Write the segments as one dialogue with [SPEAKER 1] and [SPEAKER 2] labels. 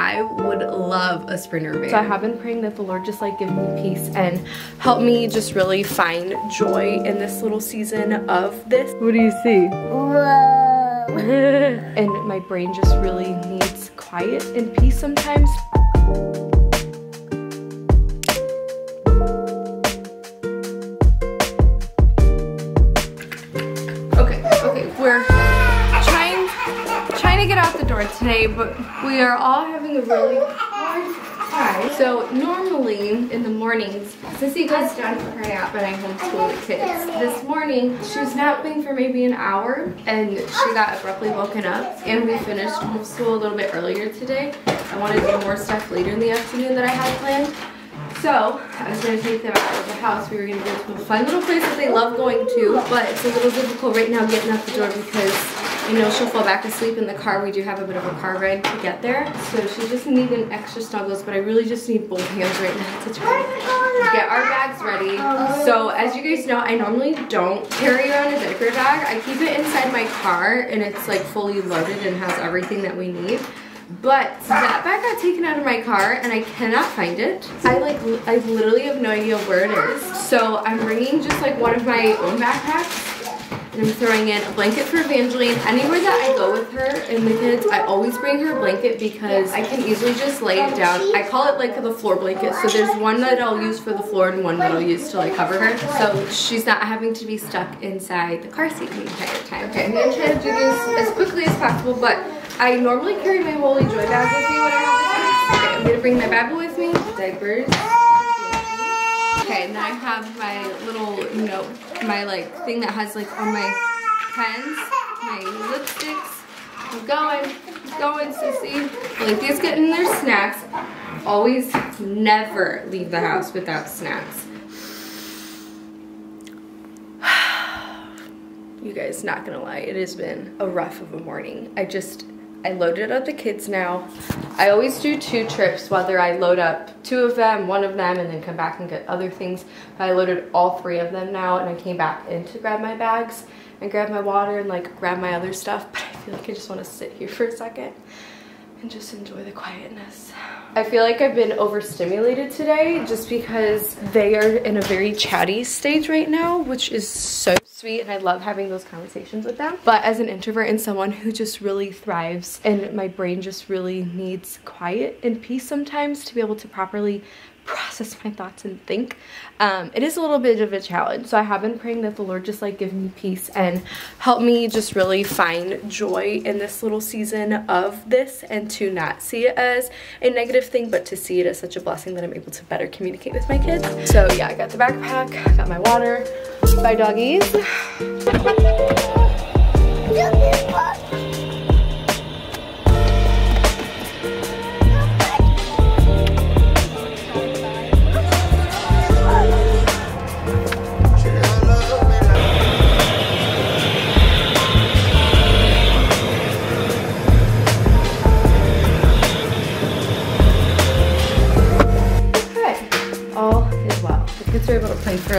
[SPEAKER 1] I would love a sprinter van. So I have been praying that the Lord just like give me peace and help me just really find joy in this little season of this. What do you see? and my brain just really needs quiet and peace sometimes. Today, but we are all having a really hard time. So normally in the mornings, Sissy goes down for her nap and I homeschool the kids. This morning, she was napping for maybe an hour and she got abruptly woken up and we finished homeschool a little bit earlier today. I wanted to do more stuff later in the afternoon that I had planned. So, I was going to take them out of the house. We were going to go to a fun little place that they love going to, but it's a little difficult right now getting out the door because you know, she'll fall back asleep in the car. We do have a bit of a car ride to get there. So she just needed extra snuggles, but I really just need both hands right now to try to get our bags ready. So as you guys know, I normally don't carry around a diaper bag. I keep it inside my car and it's like fully loaded and has everything that we need. But that bag got taken out of my car and I cannot find it. I like, I literally have no idea where it is. So I'm bringing just like one of my own backpacks and I'm throwing in a blanket for Evangeline. Anywhere that I go with her and the kids, I always bring her a blanket because I can easily just lay it down. I call it like the floor blanket. So there's one that I'll use for the floor and one that I'll use to like cover her. So she's not having to be stuck inside the car seat the entire time. Okay, I'm gonna try to do this as quickly as possible, but I normally carry my Holy Joy bag with me when I have the kids. Okay, I'm gonna bring my Bible with me, diapers, Okay, and then I have my little, you know, my like thing that has like all my pens, my lipsticks. I'm going, I'm going, sissy. Alethea's getting their snacks. Always never leave the house without snacks. you guys, not gonna lie, it has been a rough of a morning. I just I loaded up the kids now. I always do two trips, whether I load up two of them, one of them, and then come back and get other things. But I loaded all three of them now, and I came back in to grab my bags and grab my water and like grab my other stuff. But I feel like I just want to sit here for a second and just enjoy the quietness. I feel like I've been overstimulated today just because they are in a very chatty stage right now, which is so sweet and I love having those conversations with them. But as an introvert and someone who just really thrives and my brain just really needs quiet and peace sometimes to be able to properly process my thoughts and think. Um, it is a little bit of a challenge. So i have been praying that the lord just like give me peace and help me just really find joy in this little season of this and to not see it as a negative thing but to see it as such a blessing that i'm able to better communicate with my kids. So yeah i got the backpack I got my water. Bye doggies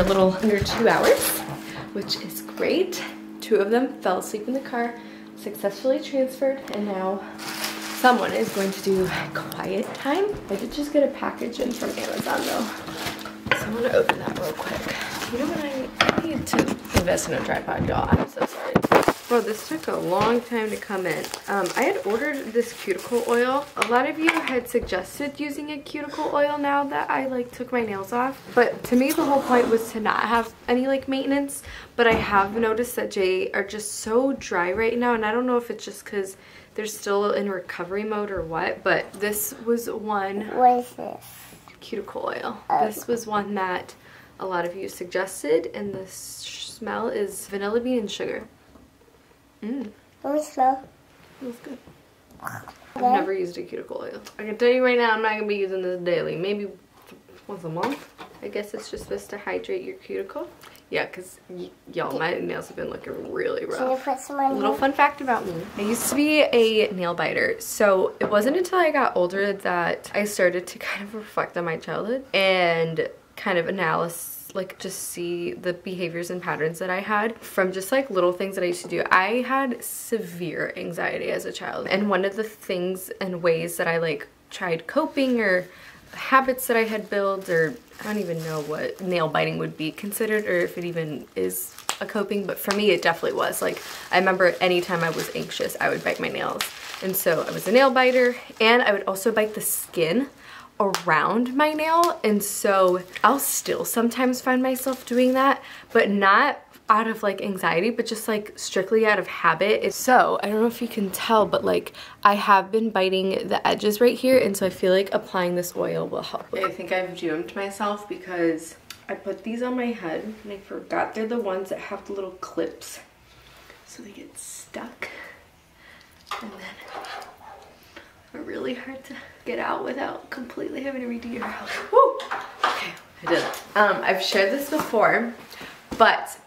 [SPEAKER 1] a little under two hours, which is great. Two of them fell asleep in the car, successfully transferred, and now someone is going to do quiet time. I did just get a package in from Amazon though. So I'm gonna open that real quick. You know what I, need to invest in a tripod, y'all. I'm so sorry. Bro, this took a long time to come in. Um, I had ordered this cuticle oil. A lot of you had suggested using a cuticle oil now that I like took my nails off. But to me, the whole point was to not have any like maintenance. But I have noticed that Jay are just so dry right now. And I don't know if it's just because they're still in recovery mode or what. But this was one.
[SPEAKER 2] What is this?
[SPEAKER 1] Cuticle oil. Oh. This was one that a lot of you suggested. And the smell is vanilla bean and sugar.
[SPEAKER 2] Mm. Let me smell.
[SPEAKER 1] Smells good. I've never used a cuticle oil. I can tell you right now, I'm not going to be using this daily. Maybe once a month. I guess it's just supposed to hydrate your cuticle. Yeah, because y'all, my nails have been looking really rough.
[SPEAKER 2] Can you put some on
[SPEAKER 1] Little fun fact about me. I used to be a nail biter. So it wasn't until I got older that I started to kind of reflect on my childhood and kind of analysis like just see the behaviors and patterns that I had from just like little things that I used to do. I had severe anxiety as a child and one of the things and ways that I like tried coping or habits that I had built or I don't even know what nail biting would be considered or if it even is a coping, but for me it definitely was. Like I remember anytime I was anxious, I would bite my nails. And so I was a nail biter and I would also bite the skin around my nail. And so I'll still sometimes find myself doing that, but not out of like anxiety, but just like strictly out of habit. So I don't know if you can tell, but like I have been biting the edges right here. And so I feel like applying this oil will help. I think I've doomed myself because I put these on my head and I forgot they're the ones that have the little clips. So they get stuck. And then are really hard to get out without completely having to redo your house. Woo! Okay, I did it. Um, I've shared this before, but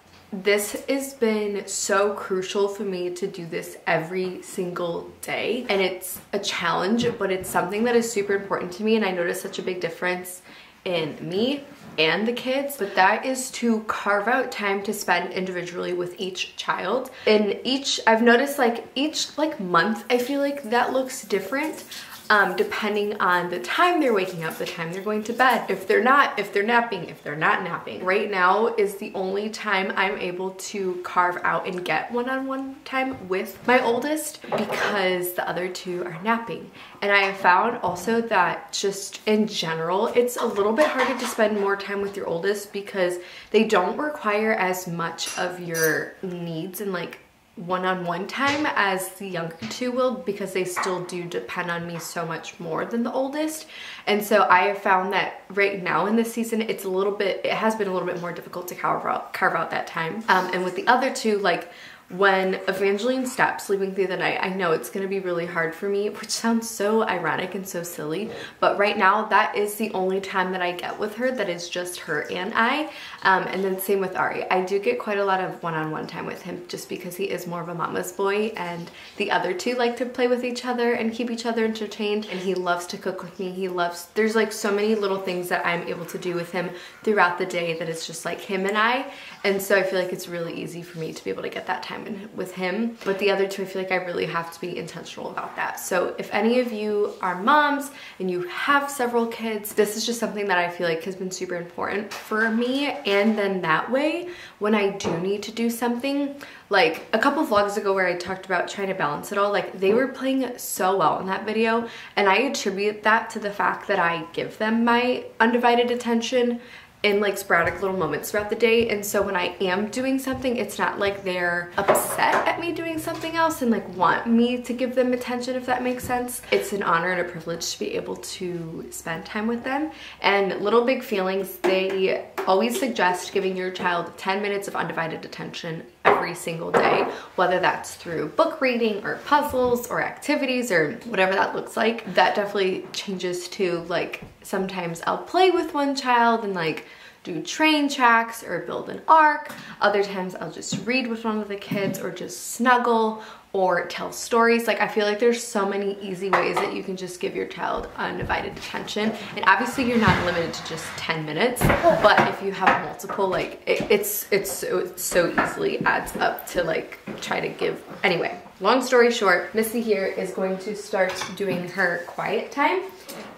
[SPEAKER 1] this has been so crucial for me to do this every single day and it's a challenge but it's something that is super important to me and I notice such a big difference in me and the kids but that is to carve out time to spend individually with each child. And each I've noticed like each like month I feel like that looks different um, depending on the time they're waking up, the time they're going to bed, if they're not, if they're napping, if they're not napping. Right now is the only time I'm able to carve out and get one-on-one -on -one time with my oldest because the other two are napping. And I have found also that just in general, it's a little bit harder to spend more time with your oldest because they don't require as much of your needs and like one-on-one -on -one time as the younger two will because they still do depend on me so much more than the oldest. And so I have found that right now in this season it's a little bit it has been a little bit more difficult to carve out carve out that time. Um, and with the other two like when Evangeline stopped sleeping through the night, I know it's gonna be really hard for me, which sounds so ironic and so silly, but right now that is the only time that I get with her that is just her and I. Um, and then same with Ari. I do get quite a lot of one-on-one -on -one time with him just because he is more of a mama's boy and the other two like to play with each other and keep each other entertained and he loves to cook with me. He loves, there's like so many little things that I'm able to do with him throughout the day that it's just like him and I. And so I feel like it's really easy for me to be able to get that time time with him. But the other two, I feel like I really have to be intentional about that. So if any of you are moms and you have several kids, this is just something that I feel like has been super important for me. And then that way, when I do need to do something, like a couple vlogs ago where I talked about trying to balance it all, like they were playing so well in that video. And I attribute that to the fact that I give them my undivided attention in like sporadic little moments throughout the day. And so when I am doing something, it's not like they're upset at me doing something else and like want me to give them attention, if that makes sense. It's an honor and a privilege to be able to spend time with them. And Little Big Feelings, they always suggest giving your child 10 minutes of undivided attention every single day, whether that's through book reading or puzzles or activities or whatever that looks like. That definitely changes to like sometimes I'll play with one child and like do train tracks or build an ark. Other times I'll just read with one of the kids or just snuggle or tell stories. Like I feel like there's so many easy ways that you can just give your child undivided attention. And obviously you're not limited to just 10 minutes, but if you have multiple, like it, it's, it's so, so easily adds up to like try to give, anyway, long story short, Missy here is going to start doing her quiet time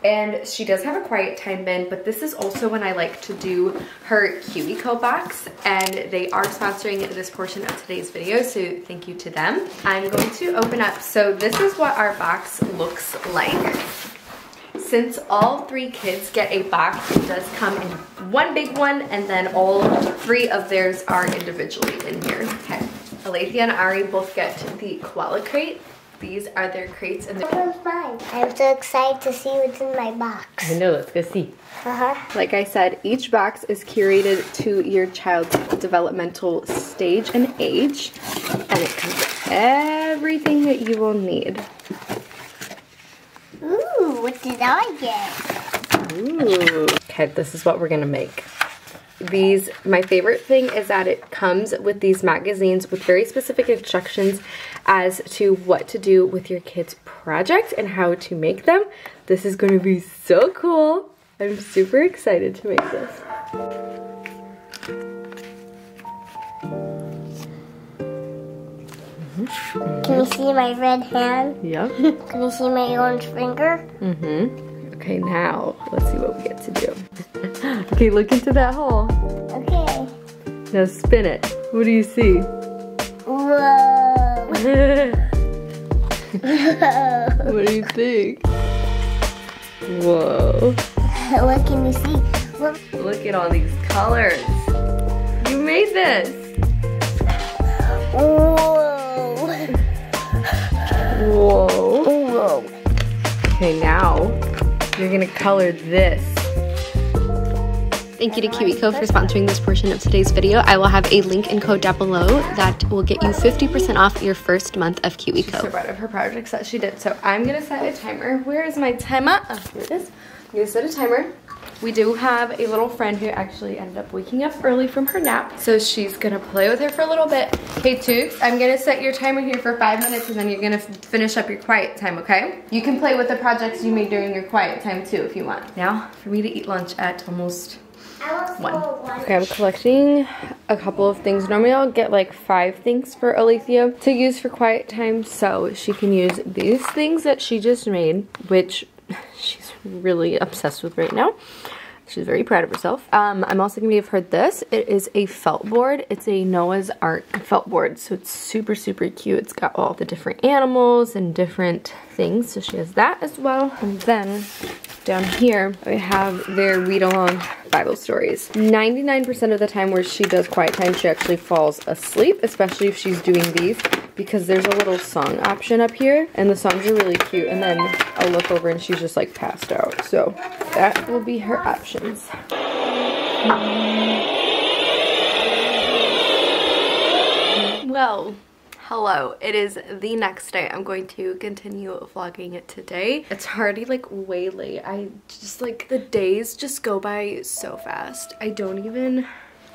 [SPEAKER 1] and she does have a quiet time bin, but this is also when I like to do her KiwiCo box, and they are sponsoring this portion of today's video, so thank you to them. I'm going to open up, so this is what our box looks like. Since all three kids get a box, it does come in one big one, and then all three of theirs are individually in here. Okay. Alethea and Ari both get the koala crate, these are their crates and
[SPEAKER 2] they're fine. I'm so excited to see what's in my box.
[SPEAKER 1] I know, let's go see.
[SPEAKER 2] Uh-huh.
[SPEAKER 1] Like I said, each box is curated to your child's developmental stage and age, and it comes with everything that you will need.
[SPEAKER 2] Ooh, what did I get?
[SPEAKER 1] Ooh. Okay, this is what we're gonna make these my favorite thing is that it comes with these magazines with very specific instructions as to what to do with your kids project and how to make them this is going to be so cool i'm super excited to make this
[SPEAKER 2] Can you see my red hand?
[SPEAKER 1] Yeah.
[SPEAKER 2] Can you see my orange finger?
[SPEAKER 1] Mm-hmm. Okay, now let's see what we get to do. Okay, look into that hole.
[SPEAKER 2] Okay.
[SPEAKER 1] Now spin it. What do you see?
[SPEAKER 2] Whoa.
[SPEAKER 1] what do you think? Whoa.
[SPEAKER 2] what can you see? Look.
[SPEAKER 1] Look at all these colors. You made this.
[SPEAKER 2] Whoa.
[SPEAKER 1] Whoa.
[SPEAKER 2] Whoa.
[SPEAKER 1] Okay, now you're gonna color this.
[SPEAKER 3] Thank you to KiwiCo for sponsoring this portion of today's video. I will have a link and code down below that will get you 50% off your first month of Kiwico.
[SPEAKER 1] so proud of her projects that she did. So I'm gonna set a timer. Where is my timer? Oh, here it is. I'm gonna set a timer. We do have a little friend who actually ended up waking up early from her nap. So she's gonna play with her for a little bit. Hey Toots, I'm gonna set your timer here for five minutes and then you're gonna finish up your quiet time, okay? You can play with the projects you made during your quiet time too if you want. Now, for me to eat lunch at almost one. Okay, I'm collecting a couple of things. Normally I'll get like five things for Alethea to use for quiet time so she can use these things that she just made, which she's really obsessed with right now. She's very proud of herself. Um, I'm also going to give her this. It is a felt board. It's a Noah's Ark felt board. So it's super, super cute. It's got all the different animals and different things. So she has that as well. And then down here, we have their read along Bible stories. 99% of the time where she does quiet time, she actually falls asleep, especially if she's doing these because there's a little song option up here and the songs are really cute. And then I'll look over and she's just like passed out. So that will be her options. Well, hello. It is the next day. I'm going to continue vlogging it today. It's already like way late. I just like the days just go by so fast. I don't even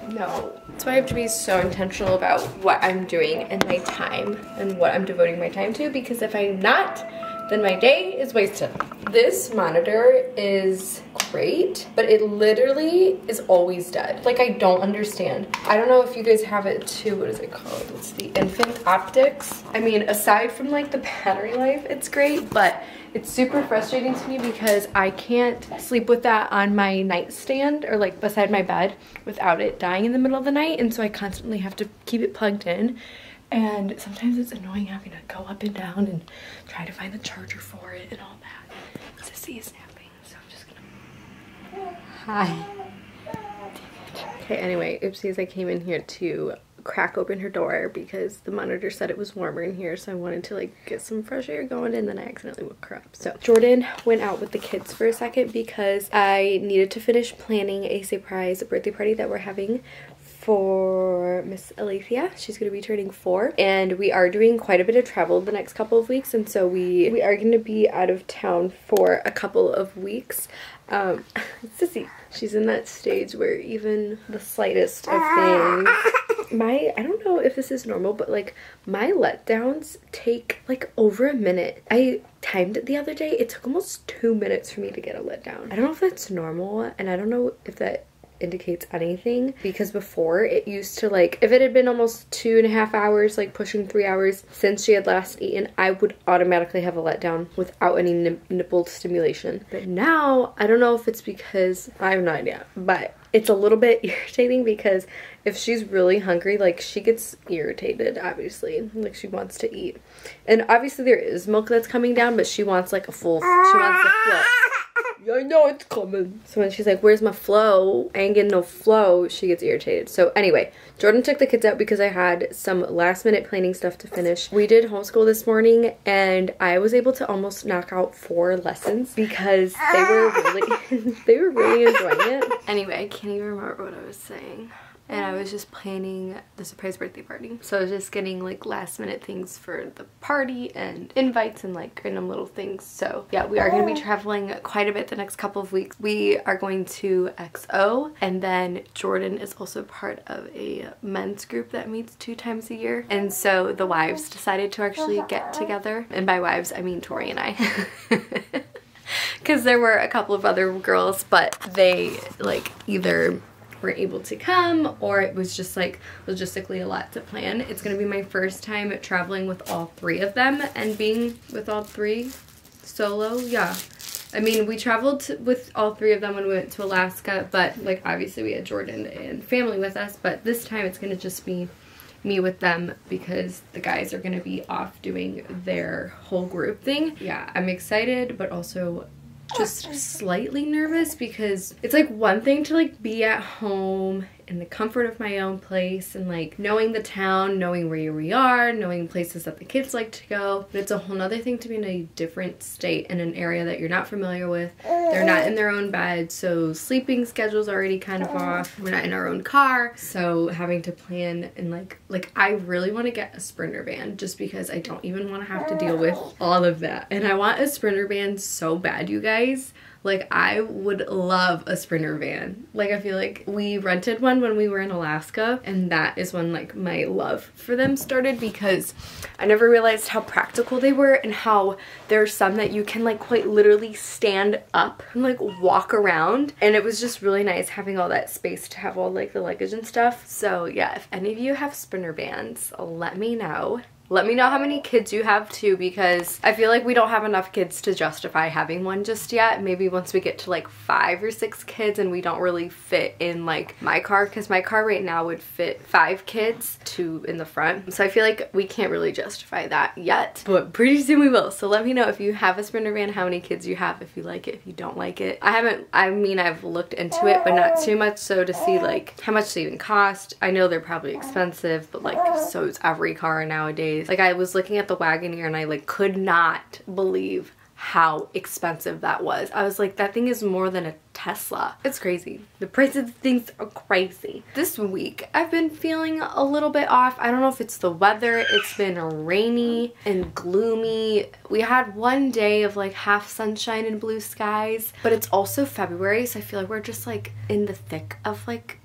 [SPEAKER 1] know. That's why I have to be so intentional about what I'm doing and my time and what I'm devoting my time to because if I'm not, then my day is wasted. This monitor is great, but it literally is always dead. Like I don't understand. I don't know if you guys have it too. What is it called? It's the Infant Optics. I mean, aside from like the battery life, it's great, but it's super frustrating to me because I can't sleep with that on my nightstand or like beside my bed without it dying in the middle of the night. And so I constantly have to keep it plugged in. And sometimes it's annoying having to go up and down and try to find the charger for it and all that. Sissy is napping, so I'm just gonna. Hi. Okay, anyway, oopsies, I came in here to crack open her door because the monitor said it was warmer in here so I wanted to like get some fresh air going and then I accidentally woke her up. So Jordan went out with the kids for a second because I needed to finish planning a surprise birthday party that we're having for Miss Alethea. She's going to be turning four and we are doing quite a bit of travel the next couple of weeks and so we we are going to be out of town for a couple of weeks. Um, Sissy, she's in that stage where even the slightest of things my I don't know if this is normal, but like my letdowns take like over a minute. I timed it the other day. It took almost two minutes for me to get a letdown. I don't know if that's normal, and I don't know if that indicates anything because before it used to like if it had been almost two and a half hours like pushing three hours since she had last eaten i would automatically have a letdown without any nip nipple stimulation. But now i don't know if it's because i have no idea but it's a little bit irritating because if she's really hungry like she gets irritated obviously like she wants to eat. And obviously there is milk that's coming down but she wants like a full she wants a I know it's coming. So when she's like, where's my flow? I ain't getting no flow, she gets irritated. So anyway, Jordan took the kids out because I had some last minute planning stuff to finish. We did homeschool this morning and I was able to almost knock out four lessons because they were really, they were really enjoying it. Anyway, I can't even remember what I was saying and I was just planning the surprise birthday party. So I was just getting like last minute things for the party and invites and like random little things. So yeah, we are going to be traveling quite a bit the next couple of weeks. We are going to XO and then Jordan is also part of a men's group that meets two times a year. And so the wives decided to actually get together. And by wives, I mean Tori and I. because there were a couple of other girls but they like either weren't able to come or it was just like logistically a lot to plan. It's gonna be my first time traveling with all three of them and being with all three solo, yeah. I mean, we traveled to, with all three of them when we went to Alaska, but like obviously we had Jordan and family with us, but this time it's gonna just be me with them because the guys are gonna be off doing their whole group thing. Yeah, I'm excited, but also just slightly nervous because it's like one thing to like be at home in the comfort of my own place and like knowing the town, knowing where we are, knowing places that the kids like to go. But it's a whole nother thing to be in a different state in an area that you're not familiar with. They're not in their own bed, so sleeping schedule's already kind of off. We're not in our own car, so having to plan and like like I really want to get a sprinter van just because I don't even want to have to deal with all of that. And I want a sprinter van so bad, you guys. Like I would love a Sprinter van. Like I feel like we rented one when we were in Alaska and that is when like my love for them started because I never realized how practical they were and how there's some that you can like quite literally stand up and like walk around and it was just really nice having all that space to have all like the luggage and stuff. So yeah, if any of you have Sprinter vans, let me know. Let me know how many kids you have too because I feel like we don't have enough kids to justify having one just yet. Maybe once we get to like five or six kids and we don't really fit in like my car because my car right now would fit five kids, two in the front. So I feel like we can't really justify that yet, but pretty soon we will. So let me know if you have a Sprinter van, how many kids you have, if you like it, if you don't like it. I haven't, I mean, I've looked into it, but not too much so to see like how much they even cost. I know they're probably expensive, but like so is every car nowadays like I was looking at the Wagoneer and I like could not believe how expensive that was. I was like, that thing is more than a Tesla. It's crazy. The price of things are crazy. This week, I've been feeling a little bit off. I don't know if it's the weather. It's been rainy and gloomy. We had one day of like half sunshine and blue skies, but it's also February, so I feel like we're just like in the thick of like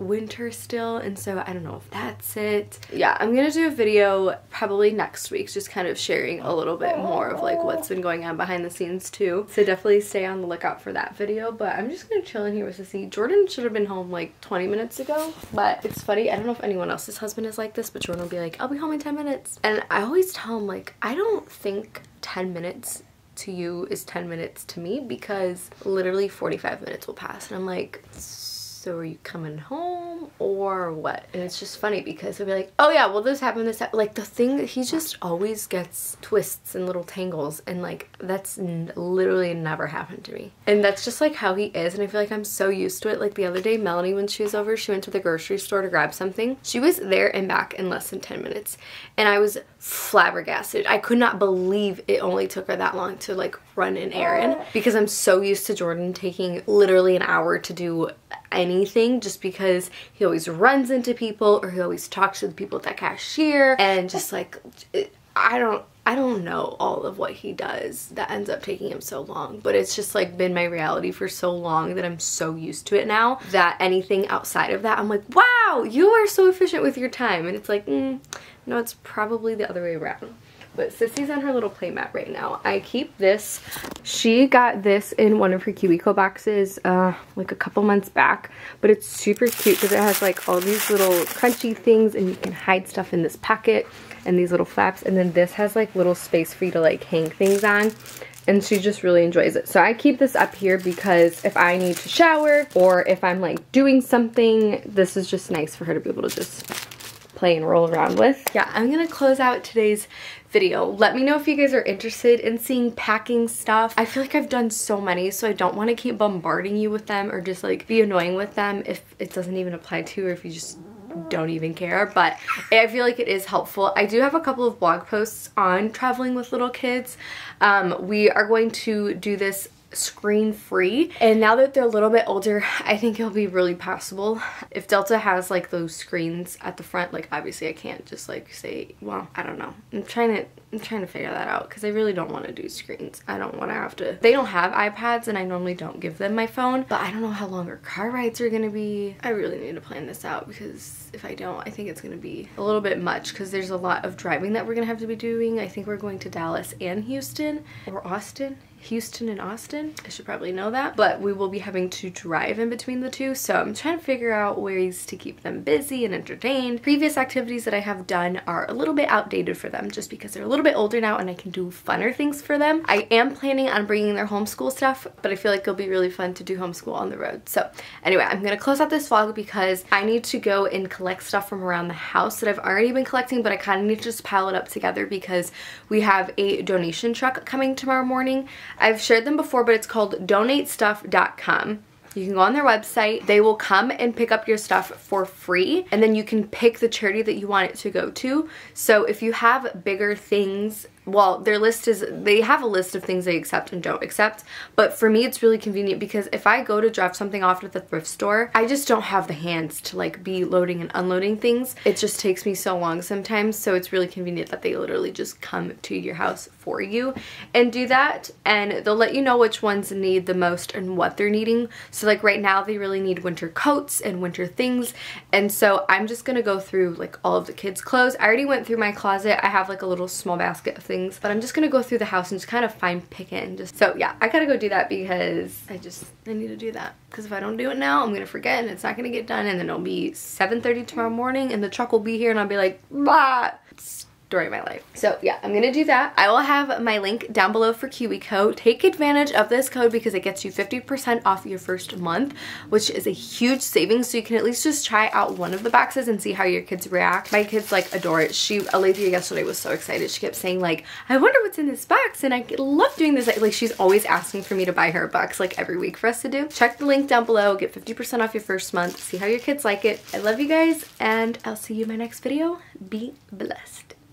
[SPEAKER 1] winter still and so I don't know if that's it. Yeah, I'm gonna do a video probably next week just kind of sharing a little bit more of like what's been going on behind the scenes too. So definitely stay on the lookout for that video but I'm just gonna chill in here with Sissy. Jordan should have been home like 20 minutes ago but it's funny I don't know if anyone else's husband is like this but Jordan will be like I'll be home in 10 minutes and I always tell him like I don't think 10 minutes to you is 10 minutes to me because literally 45 minutes will pass and I'm like so are you coming home or what? And it's just funny because he'll be like, oh yeah, well this happened, this happened. Like the thing he just always gets twists and little tangles and like that's literally never happened to me. And that's just like how he is and I feel like I'm so used to it. Like the other day, Melanie, when she was over, she went to the grocery store to grab something. She was there and back in less than 10 minutes. And I was flabbergasted. I could not believe it only took her that long to like run an errand because I'm so used to Jordan taking literally an hour to do anything just because he always runs into people or he always talks to the people at that cashier and just like I don't I don't know all of what he does that ends up taking him so long, but it's just like been my reality for so long that I'm so used to it now that anything outside of that, I'm like, wow, you are so efficient with your time. And it's like, mm, no, it's probably the other way around. But Sissy's on her little playmat right now. I keep this. She got this in one of her KiwiCo boxes uh, like a couple months back. But it's super cute because it has like all these little crunchy things and you can hide stuff in this pocket and these little flaps. And then this has like little space for you to like hang things on and she just really enjoys it. So I keep this up here because if I need to shower or if I'm like doing something, this is just nice for her to be able to just play and roll around with. Yeah, I'm gonna close out today's video. Let me know if you guys are interested in seeing packing stuff. I feel like I've done so many, so I don't want to keep bombarding you with them or just like be annoying with them if it doesn't even apply to or if you just don't even care but I feel like it is helpful. I do have a couple of blog posts on traveling with little kids. Um, we are going to do this screen free. And now that they're a little bit older I think it'll be really possible if Delta has like those screens at the front like obviously I can't just like say well I don't know. I'm trying to I'm trying to figure that out because I really don't want to do screens. I don't want to have to. They don't have iPads and I normally don't give them my phone, but I don't know how long our car rides are going to be. I really need to plan this out because if I don't, I think it's going to be a little bit much because there's a lot of driving that we're going to have to be doing. I think we're going to Dallas and Houston or Austin. Houston and Austin. I should probably know that, but we will be having to drive in between the two. So I'm trying to figure out ways to keep them busy and entertained. Previous activities that I have done are a little bit outdated for them just because they're a little bit older now and I can do funner things for them. I am planning on bringing their homeschool stuff, but I feel like it'll be really fun to do homeschool on the road. So anyway, I'm gonna close out this vlog because I need to go and collect stuff from around the house that I've already been collecting, but I kind of need to just pile it up together because we have a donation truck coming tomorrow morning. I've shared them before, but it's called donatestuff.com. You can go on their website. They will come and pick up your stuff for free and then you can pick the charity that you want it to go to. So if you have bigger things well, their list is, they have a list of things they accept and don't accept, but for me it's really convenient because if I go to drop something off at the thrift store, I just don't have the hands to like be loading and unloading things. It just takes me so long sometimes, so it's really convenient that they literally just come to your house for you and do that, and they'll let you know which ones need the most and what they're needing. So like right now they really need winter coats and winter things, and so I'm just gonna go through like all of the kids' clothes. I already went through my closet. I have like a little small basket of things, but I'm just gonna go through the house and just kind of find and Just so yeah, I gotta go do that because I just I need to do that. Because if I don't do it now, I'm gonna forget and it's not gonna get done, and then it'll be 7:30 tomorrow morning, and the truck will be here, and I'll be like, bah of my life. So yeah, I'm gonna do that. I will have my link down below for KiwiCo. Take advantage of this code because it gets you 50% off your first month, which is a huge savings. So you can at least just try out one of the boxes and see how your kids react. My kids like adore it. She, Alethea yesterday was so excited. She kept saying like, I wonder what's in this box and I love doing this. Like she's always asking for me to buy her a box like every week for us to do. Check the link down below, get 50% off your first month, see how your kids like it. I love you guys and I'll see you in my next video. Be blessed.